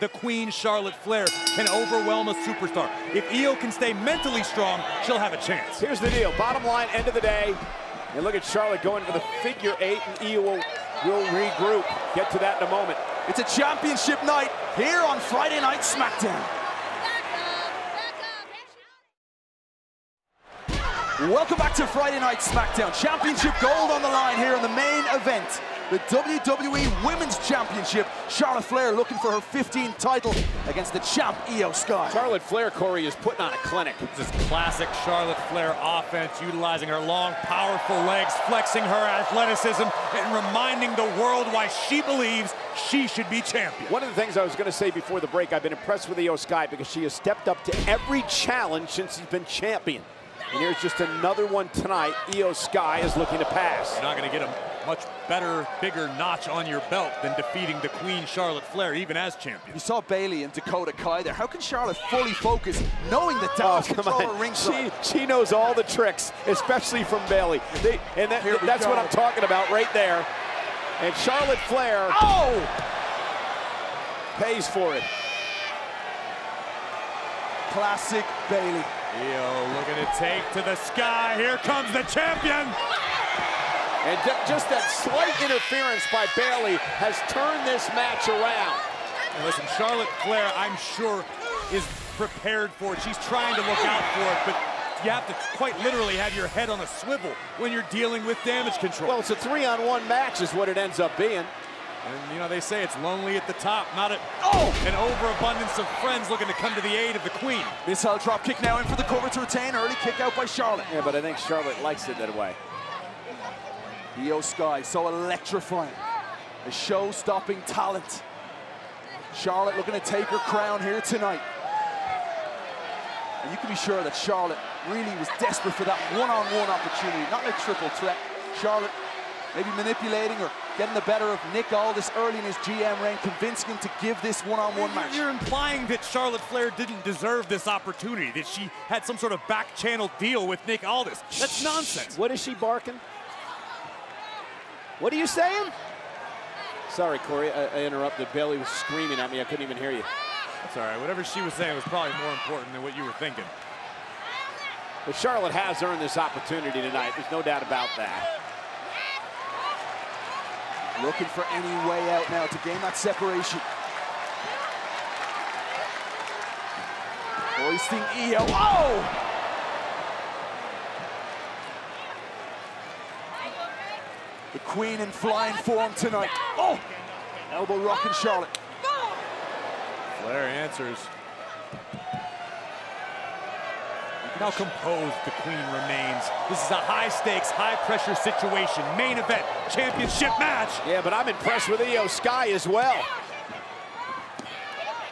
the queen, Charlotte Flair, can overwhelm a superstar. If Iyo can stay mentally strong, she'll have a chance. Here's the deal. Bottom line, end of the day, and look at Charlotte going for the figure eight, and Iyo will, will regroup. Get to that in a moment. It's a championship night here on Friday Night SmackDown. Welcome back to Friday Night SmackDown. Championship gold on the line here in the main event. The WWE Women's Championship. Charlotte Flair looking for her 15th title against the champ, Iyo Sky. Charlotte Flair, Corey, is putting on a clinic. This is classic Charlotte Flair offense, utilizing her long, powerful legs, flexing her athleticism, and reminding the world why she believes she should be champion. One of the things I was going to say before the break, I've been impressed with Iyo Sky because she has stepped up to every challenge since she's been champion. And here's just another one tonight. Iyo Sky is looking to pass. You're not going to get a much better, bigger notch on your belt than defeating the Queen Charlotte Flair, even as champion. You saw Bayley and Dakota Kai there. How can Charlotte fully focus, knowing that oh, Dallas oh, control on. her ring she, she knows all the tricks, especially from Bayley. They, and that, that's go. what I'm talking about right there. And Charlotte Flair oh! pays for it. Classic Bayley. Iyo looking to take to the sky. Here comes the champion. And just that slight interference by Bayley has turned this match around. And listen, Charlotte Flair, I'm sure, is prepared for it. She's trying to look out for it, but you have to quite literally have your head on a swivel when you're dealing with damage control. Well, it's a three-on-one match is what it ends up being. And, you know, they say it's lonely at the top, not at oh, an overabundance of friends looking to come to the aid of the queen. Missile drop kick now in for the cover to retain. Early kick out by Charlotte. Yeah, but I think Charlotte likes it that way. Iyo Sky, so electrifying. A show-stopping talent. Charlotte looking to take her crown here tonight. And you can be sure that Charlotte really was desperate for that one-on-one -on -one opportunity, not a triple threat. Charlotte maybe manipulating or getting the better of Nick Aldis early in his GM reign, convincing him to give this one-on-one -on -one match. You're implying that Charlotte Flair didn't deserve this opportunity, that she had some sort of back-channel deal with Nick Aldis. That's nonsense. What is she barking? What are you saying? Sorry, Corey, I, I interrupted. Bayley was screaming at me. I couldn't even hear you. That's all right. Whatever she was saying was probably more important than what you were thinking. But Charlotte has earned this opportunity tonight. There's no doubt about that. Looking for any way out now to gain that separation. Hoisting Iyo. Oh! Queen in flying form tonight. Oh! Elbow rock rocking Charlotte. Flair answers. How composed the queen remains. This is a high-stakes, high-pressure situation. Main event, championship match. Yeah, but I'm impressed with Iyo Sky as well.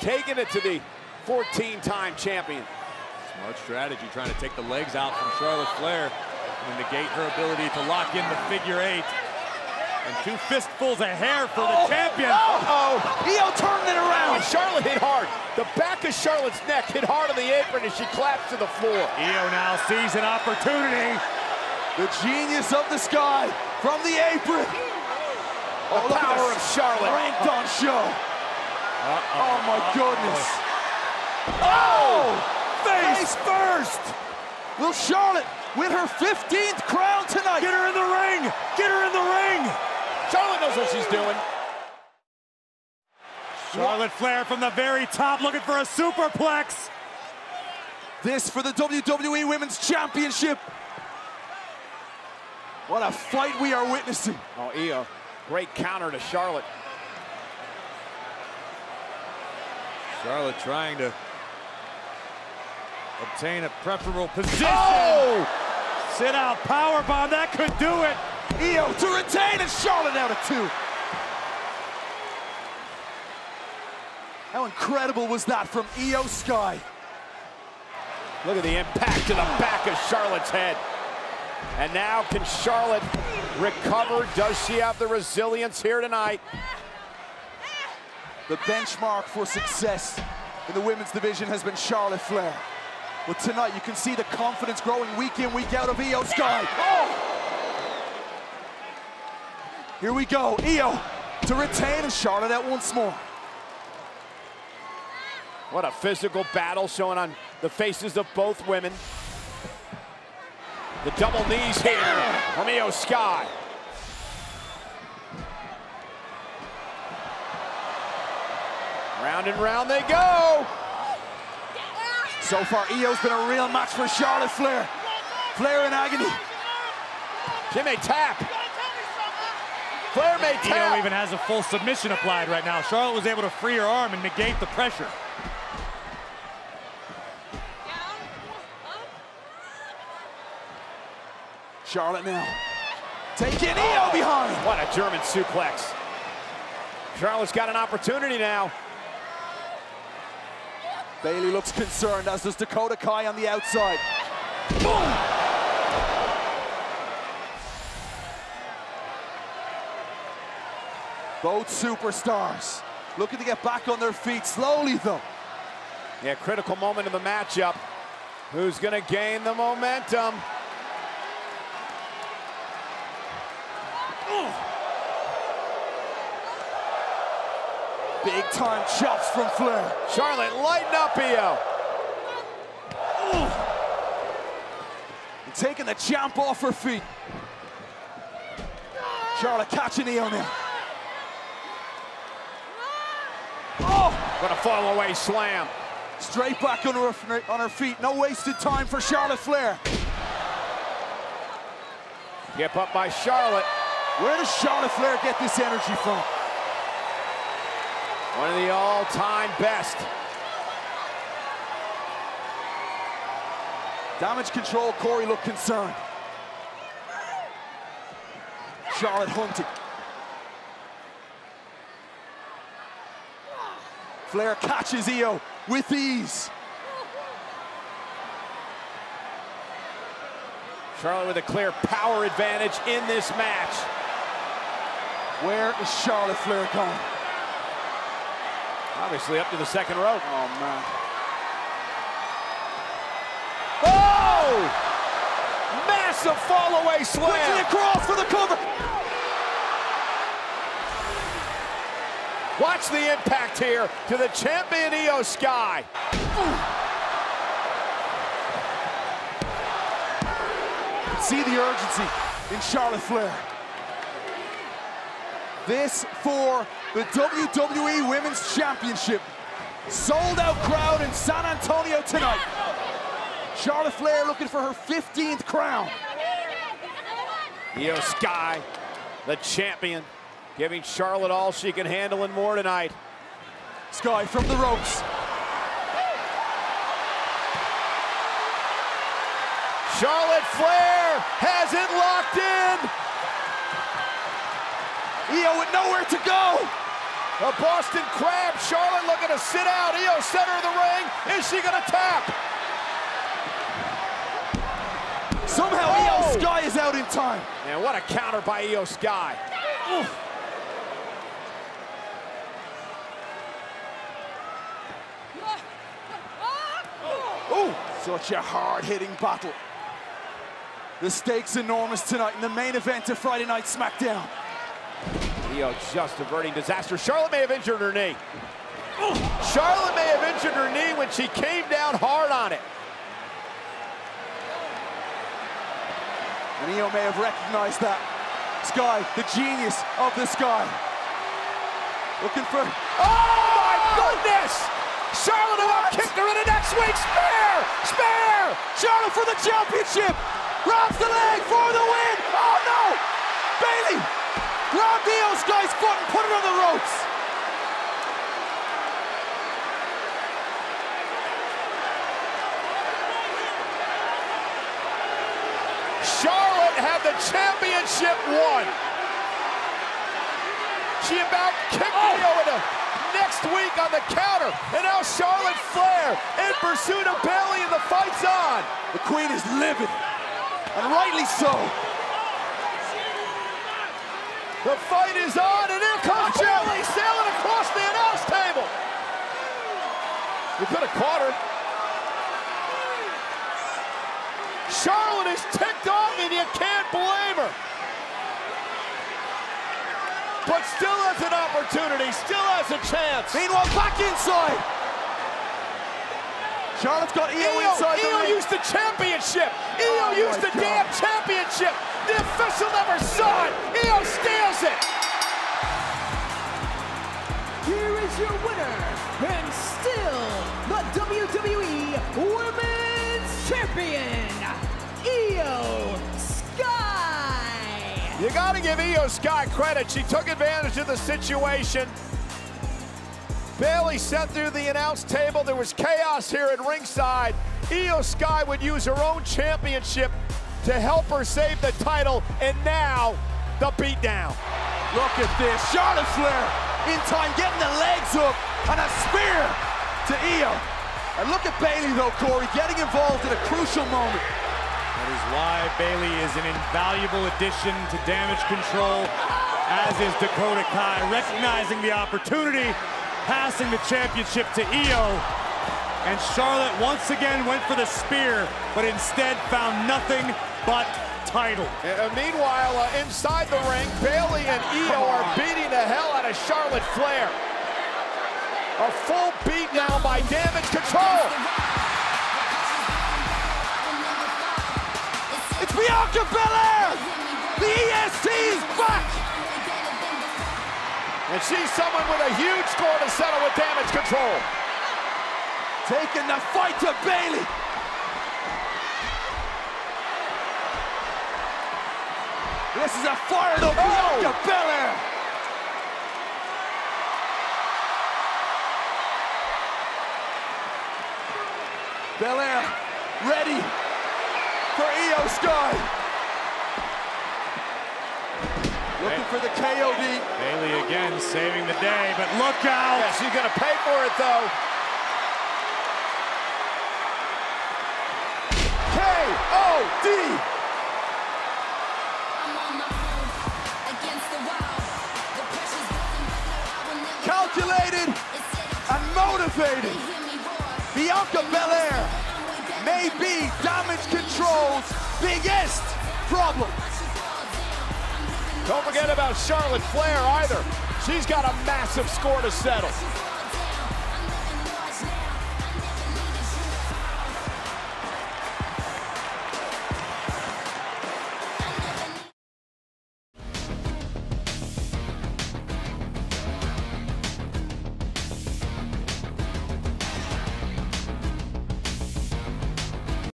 Taking it to the 14-time champion. Smart strategy, trying to take the legs out from Charlotte Flair and negate her ability to lock in the figure eight. And two fistfuls of hair for the oh, champion. Uh-oh, Iyo turned it around. Oh, Charlotte hit hard. The back of Charlotte's neck hit hard on the apron as she collapsed to the floor. Iyo now sees an opportunity. The genius of the sky from the apron. The oh, power of Charlotte. Ranked on show. Uh -oh. oh my goodness. Oh! Face, face first. Will Charlotte win her 15th crown tonight? Get her in the ring. Get her in the ring. Charlotte knows what she's doing. Charlotte Flair from the very top looking for a superplex. This for the WWE Women's Championship. What a fight we are witnessing. Oh, Iyo, great counter to Charlotte. Charlotte trying to obtain a preferable position. Oh! Sit out power bomb, that could do it. Iyo to retain and Charlotte out of two. How incredible was that from Iyo Sky? Look at the impact to the back of Charlotte's head. And now can Charlotte recover? Does she have the resilience here tonight? The benchmark for success in the women's division has been Charlotte Flair. But tonight you can see the confidence growing week in, week out of Iyo Sky. Oh! Here we go, Iyo to retain and Charlotte out once more. What a physical battle showing on the faces of both women. The double knees here from Iyo Sky. Round and round they go. So far, Iyo's been a real match for Charlotte Flair. Flair in agony. May tap. Flair may tap. Iyo even has a full submission applied right now. Charlotte was able to free her arm and negate the pressure. Charlotte now. Taking Iyo behind. What a German suplex. Charlotte's got an opportunity now. Bayley looks concerned, as does Dakota Kai on the outside. Boom! Both superstars looking to get back on their feet slowly, though. Yeah, critical moment of the matchup. Who's going to gain the momentum? Big time chops from Flair. Charlotte, lighten up, Iyo. Taking the champ off her feet. Charlotte catching Iyo now. What a fall away slam. Straight back on her, on her feet. No wasted time for Charlotte Flair. Hip up by Charlotte. Where does Charlotte Flair get this energy from? One of the all-time best. Damage control, Corey looked concerned. Charlotte hunting. Flair catches Iyo with ease. Charlotte with a clear power advantage in this match. Where is Charlotte Flair going? Obviously up to the second rope. Oh, man. Oh! Massive fall away slam. Quickly across for the cover. Watch the impact here to the champion Iyo Sky. See the urgency in Charlotte Flair. This for the WWE Women's Championship. Sold out crowd in San Antonio tonight. Charlotte Flair looking for her 15th crown. Iyo Sky, the champion, giving Charlotte all she can handle and more tonight. Sky from the ropes. Charlotte Flair has it locked in. Iyo with nowhere to go. A Boston Crab. Charlotte looking to sit out. Iyo center of the ring. Is she going to tap? Somehow Oh! Iyo Sky is out in time. And what a counter by Iyo Sky. Ooh, such a hard-hitting battle. The stakes enormous tonight in the main event of Friday Night SmackDown. Iyo just averting disaster. Charlotte may have injured her knee. Charlotte may have injured her knee when she came down hard on it. And may have recognized that. Sky, the genius of the sky. Looking for, Oh, oh my goodness! Charlotte about kicked her in the next week. Spare! Spare! Charlotte for the championship! Grabs the leg for the win! Oh no! Bayley! Grabbed Iyo Sky's foot and put it on the ropes! Charlotte had the championship won. She about kicked Oh. Iyo in the next week on the counter. And now Charlotte Flair in pursuit of Bayley and the fight's on. The queen is livid, and rightly so. The fight is on, and here comes Bayley sailing across the announce table. You could have caught her. Charlotte is ticked off, and you can't blame her. But still has an opportunity, still has a chance. Meanwhile, back inside. Charlotte's got Iyo, Iyo, inside the Iyo ring. used the championship. Iyo Oh used the God. damn championship. The official never saw it. Iyo steals it. Here is your winner, and still the WWE Women's Champion, Iyo Sky. You got to give Iyo Sky credit. She took advantage of the situation. Bayley sent through the announce table. There was chaos here at ringside. Iyo Sky would use her own championship to help her save the title, and now the beatdown. Look at this. Charlotte Flair in time, getting the legs up and a spear to Iyo. And look at Bayley though, Corey, getting involved at a crucial moment. That is why Bayley is an invaluable addition to Damage Control, as is Dakota Kai, recognizing the opportunity, passing the championship to Iyo. And Charlotte once again went for the spear, but instead found nothing but title. Meanwhile, uh, inside the ring, Bayley and Iyo are beating the hell out of Charlotte Flair. A full beat now by Damage Control. Bianca Belair! The EST is back! And she's someone with a huge score to settle with Damage Control. Taking the fight to Bayley. This is a fired up oh! Bianca Belair. Belair Iyo Sky. Looking for the KOD. Bayley again saving the day, but look out! Yeah, she's gonna pay for it though. KOD. Calculated and motivated. Bianca Belair may be Damage Control's biggest problem. Don't forget about Charlotte Flair either. She's got a massive score to settle.